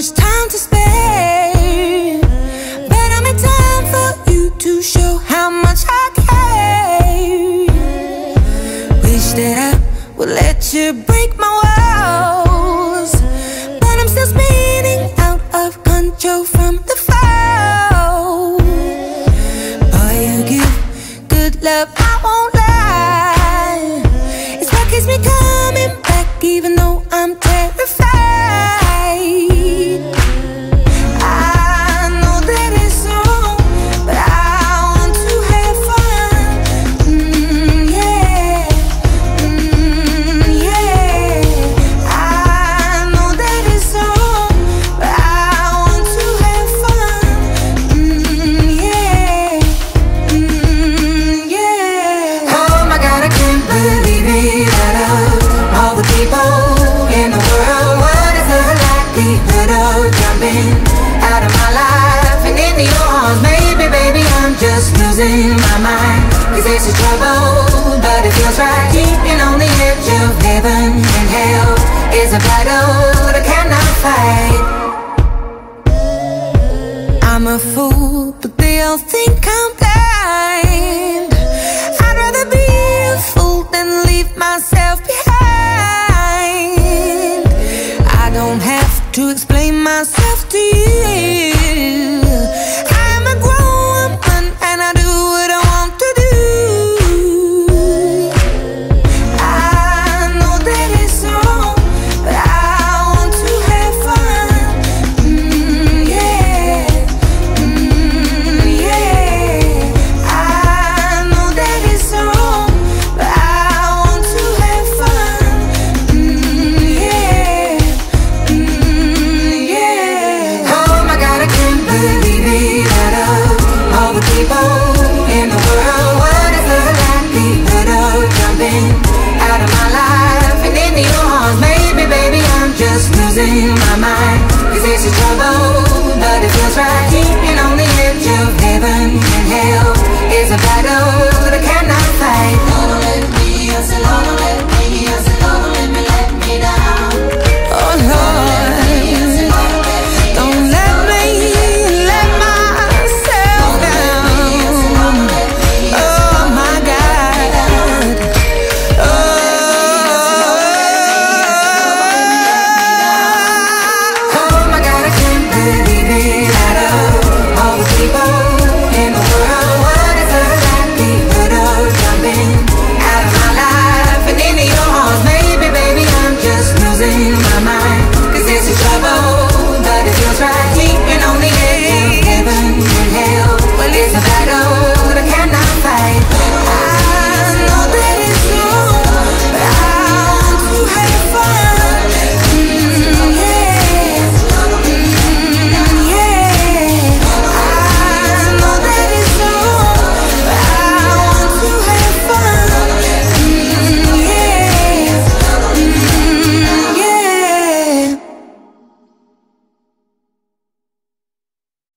much time to spare Better make time for you to show how much I care. Wish that I would let you break my walls But I'm still spinning out of control from the fall. Boy, you give good love, I won't lie. It's what keeps me coming back even though I'm terrified. losing my mind. Cause it's a trouble, but it feels right. Keeping on the edge of heaven and hell Is a battle that I cannot fight. I'm a fool, but they all think I'm blind. I'd rather be a fool than leave myself behind. I don't have to explain myself to you. into trouble, but it feels right.